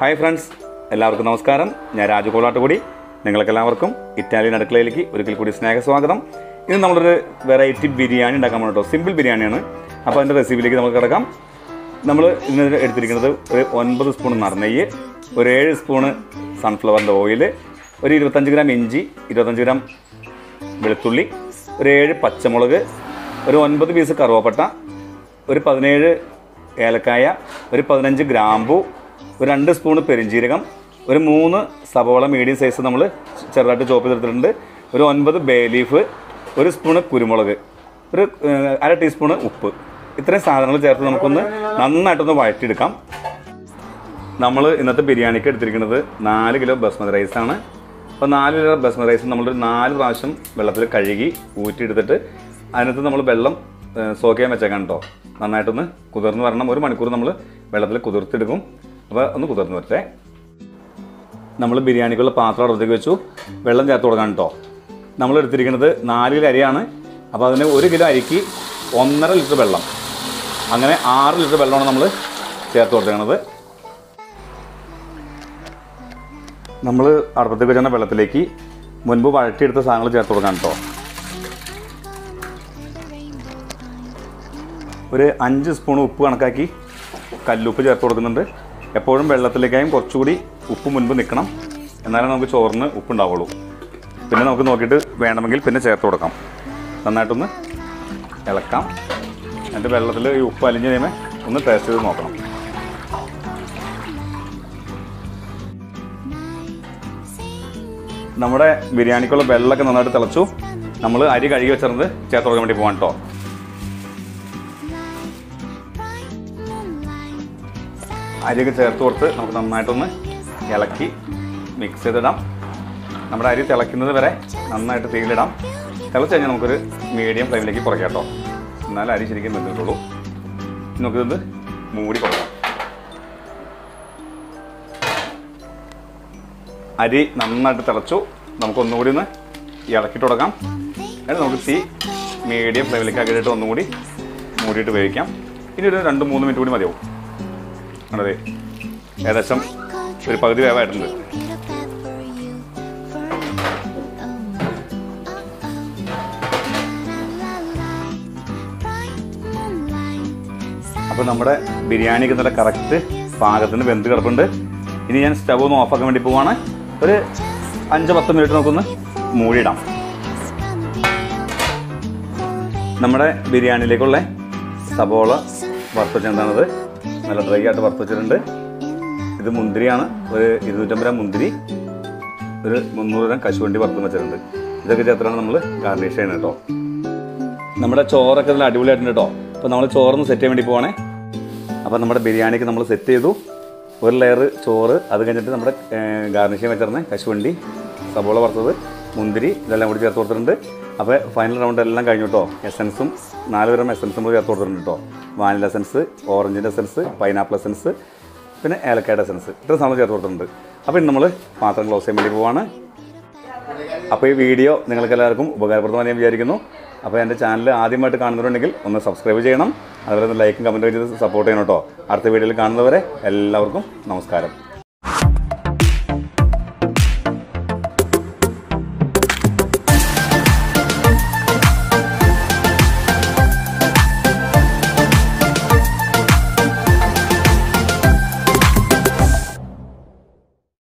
Hi friends എല്ലാവർക്കും നമസ്കാരം. ഞാൻ രാജു കോളാട്ടുകൂടി നിങ്ങൾക്കെല്ലാവർക്കും ഇറ്റാലിയൻ അടുക്കളയിലേക്ക് ഒരിക്കൽ കൂടി സ്നേഹസ്വാഗതം. ഇന്ന് നമ്മളൊരു വെറൈറ്റി ബിരിയാണി ഉണ്ടാക്കാൻ പോകണം സിമ്പിൾ ബിരിയാണിയാണ്. അപ്പോൾ അതിന്റെ റെസിപ്പിയിലേക്ക് നമുക്ക് കിടക്കാം. നമ്മൾ ഇന്ന് എടുത്തിരിക്കുന്നത് ഒരു ഒൻപത് സ്പൂൺ നറുനെയ്യ് ഒരു ഏഴ് സ്പൂണ് സൺഫ്ലവറിന്റെ ഓയിൽ ഒരു ഇരുപത്തഞ്ച് ഗ്രാം ഇഞ്ചി ഇരുപത്തഞ്ച് ഗ്രാം വെളുത്തുള്ളി ഒരു ഏഴ് പച്ചമുളക് ഒരു ഒൻപത് പീസ് കറുവപ്പട്ട ഒരു പതിനേഴ് ഏലക്കായ ഒരു പതിനഞ്ച് ഗ്രാമ്പു ഒരു രണ്ട് സ്പൂണ് പെരിഞ്ജീരകം ഒരു മൂന്ന് സവോള മീഡിയം സൈസ് നമ്മൾ ചെറുതായിട്ട് ചോപ്പ് ചെയ്തെടുത്തിട്ടുണ്ട്. ഒരു ഒൻപത് ബേ ലീഫ് ഒരു സ്പൂണ് കുരുമുളക് ഒരു അര ടീസ്പൂണ് ഉപ്പ്. ഇത്രയും സാധനങ്ങൾ ചേർത്ത് നമുക്കൊന്ന് നന്നായിട്ടൊന്ന് വഴറ്റിയെടുക്കാം. നമ്മൾ ഇന്നത്തെ ബിരിയാണിക്ക് എടുത്തിരിക്കുന്നത് നാല് കിലോ ബസ്മതി റൈസാണ് അപ്പോൾ നാല് കിലോ ബസ്മതി റൈസ് നമ്മളൊരു നാല് പ്രാവശ്യം വെള്ളത്തിൽ കഴുകി ഊറ്റിയെടുത്തിട്ട് അതിനകത്ത് നമ്മൾ വെള്ളം സോക്ക് ചെയ്യാൻ വെച്ചേക്കാം കേട്ടോ നന്നായിട്ടൊന്ന് കുതിർന്ന് വരണം. ഒരു മണിക്കൂർ നമ്മൾ വെള്ളത്തിൽ കുതിർത്തെടുക്കും അപ്പോൾ ഒന്ന് കുതിർന്ന് വരട്ടെ നമ്മൾ ബിരിയാണിക്കുള്ള പാത്രം അടുത്തേക്ക് വെച്ചു. വെള്ളം ചേർത്ത് കൊടുക്കാൻ കേട്ടോ നമ്മൾ എടുത്തിരിക്കുന്നത് നാല് കിലോ അരിയാണ്. അപ്പോൾ അതിന് ഒരു കിലോ അരിക്ക് ഒന്നര ലിറ്റർ വെള്ളം. അങ്ങനെ ആറ് ലിറ്റർ വെള്ളമാണ് നമ്മൾ ചേർത്ത് കൊടുക്കുന്നത് നമ്മൾ അടുപ്പത്തേക്ക് വെച്ചാൽ വെള്ളത്തിലേക്ക് മുൻപ് വഴറ്റിയെടുത്ത സാധനങ്ങൾ ചേർത്ത് കൊടുക്കാൻ കേട്ടോ ഒരു അഞ്ച് സ്പൂൺ ഉപ്പ് കണക്കാക്കി കല്ലുപ്പ് ചേർത്ത് കൊടുക്കുന്നുണ്ട്. എപ്പോഴും വെള്ളത്തിലേക്കായും കുറച്ചുകൂടി ഉപ്പ് മുൻപ് നിൽക്കണം എന്നാലേ നമുക്ക് ചോറിന് ഉപ്പുണ്ടാവുള്ളൂ. പിന്നെ നമുക്ക് നോക്കിയിട്ട് വേണമെങ്കിൽ പിന്നെ ചേർത്ത് കൊടുക്കാം. നന്നായിട്ടൊന്ന് ഇളക്കാം. എന്നിട്ട് വെള്ളത്തിൽ ഈ ഉപ്പ് അലിഞ്ഞ് കഴിയുമ്പോൾ ഒന്ന് ടേസ്റ്റ് ചെയ്ത് നോക്കണം. നമ്മുടെ ബിരിയാണിക്കുള്ള വെള്ളമൊക്കെ നന്നായിട്ട് തിളച്ചു. നമ്മൾ അരി കഴുകി വെച്ചിരുന്നത് ചേർത്ത് കൊടുക്കാൻ വേണ്ടി പോകാൻ കേട്ടോ അരിയൊക്കെ ചേർത്ത് കൊടുത്ത് നമുക്ക് നന്നായിട്ടൊന്ന് ഇളക്കി മിക്സ് ചെയ്തിടാം. നമ്മുടെ അരി തിളയ്ക്കുന്നത് വരെ നന്നായിട്ട് തീയിലിടാം. തിളച്ച് കഴിഞ്ഞാൽ നമുക്കൊരു മീഡിയം ഫ്ലെയിമിലേക്ക് കുറയ്ക്കാം കേട്ടോ. എന്നാലും അരി ശരിക്കും വെന്തിട്ടുള്ളൂ. നമുക്കിത് മൂടി കൊടുക്കാം അരി നന്നായിട്ട് തിളച്ചു. നമുക്കൊന്നുകൂടി ഒന്ന് ഇളക്കിട്ട് കൊടുക്കാം. എന്നിട്ട് നമുക്ക് തീ മീഡിയം ഫ്ലെയിമിലേക്ക് ആക്കിയിട്ട് ഒന്നുകൂടി മൂടിയിട്ട് ഉപയോഗിക്കാം ഇനി ഒരു രണ്ട് മൂന്ന് മിനിറ്റ് കൂടി മതിയാവും. അതെ. ഏകദേശം ഒരു പകുതി വേവായിട്ടുണ്ട്. അപ്പോൾ നമ്മുടെ ബിരിയാണിക്ക് നല്ല കറക്റ്റ് പാകത്തിന് വെന്ത് കിടപ്പുണ്ട്. ഇനി ഞാൻ സ്റ്റവ് ഒന്ന് ഓഫാക്കാൻ വേണ്ടി പോവാണ്. ഒരു അഞ്ച് പത്ത് മിനിറ്റ് നമുക്കൊന്ന് മൂടിയിടാം. നമ്മുടെ ബിരിയാണിയിലേക്കുള്ള സബോള വറുത്ത് വെച്ചെന്താണത് നല്ല ഡ്രൈ ആയിട്ട് വറുത്ത് വെച്ചിട്ടുണ്ട് ഇത് മുന്തിരിയാണ്. ഒരു ഇരുന്നൂറ്റമ്പത് ഗ്രാം മുന്തിരി ഒരു മുന്നൂറ് ഗ്രാം കശുവണ്ടി വറുത്ത് വെച്ചിട്ടുണ്ട്. ഇതൊക്കെ ചേർത്താണ് നമ്മൾ ഗാർണിഷ് ചെയ്യുന്നത് കേട്ടോ. നമ്മുടെ ചോറൊക്കെ നല്ല അടിപൊളിയായിട്ടുണ്ട് കേട്ടോ. അപ്പോൾ നമ്മൾ ചോറൊന്ന് സെറ്റ് ചെയ്യാൻ വേണ്ടി പോവാണേ. അപ്പോൾ നമ്മുടെ ബിരിയാണിക്ക് നമ്മൾ സെറ്റ് ചെയ്തു. ഒരു ലെയർ ചോറ്. അത് കഴിഞ്ഞിട്ട് നമ്മുടെ ഗാർണിഷ് ചെയ്യാൻ വെച്ചിരുന്ന കശുവണ്ടി സബോള വറുത്തത്. മുന്തിരി ഇതെല്ലാം കൂടി ചേർത്ത് കൊടുത്തിട്ടുണ്ട്. അപ്പോൾ ഫൈനൽ റൗണ്ട് എല്ലാം കഴിഞ്ഞു കേട്ടോ എസൻസും നാല് തരം എസൻസും കൂടി ചേർത്ത് കൊടുത്തിട്ടുണ്ട് കേട്ടോ വാനില എസൻസ് ഓറഞ്ചിന്റെ എസൻസ് പൈനാപ്പിൾ എസൻസ് പിന്നെ ഏലക്കായുടെ എസൻസ് ഇത്ര സാധനം ചേർത്ത് കൊടുത്തിട്ടുണ്ട്. അപ്പോൾ ഇനി നമ്മൾ പാത്രം ക്ലോസ് ചെയ്യാൻ വേണ്ടി പോവാണ്. അപ്പോൾ ഈ വീഡിയോ നിങ്ങൾക്ക് എല്ലാവർക്കും ഉപകാരപ്രദമായി ഞാൻ വിചാരിക്കുന്നു. അപ്പോൾ എന്റെ ചാനൽ ആദ്യമായിട്ട് കാണുന്നവരുണ്ടെങ്കിൽ ഒന്ന് സബ്സ്ക്രൈബ് ചെയ്യണം. അതുപോലെ ലൈക്കും കമന്റും ചെയ്ത് സപ്പോർട്ട് ചെയ്യണം കേട്ടോ അടുത്ത വീഡിയോയിൽ കാണുന്നവരെ എല്ലാവർക്കും നമസ്കാരം.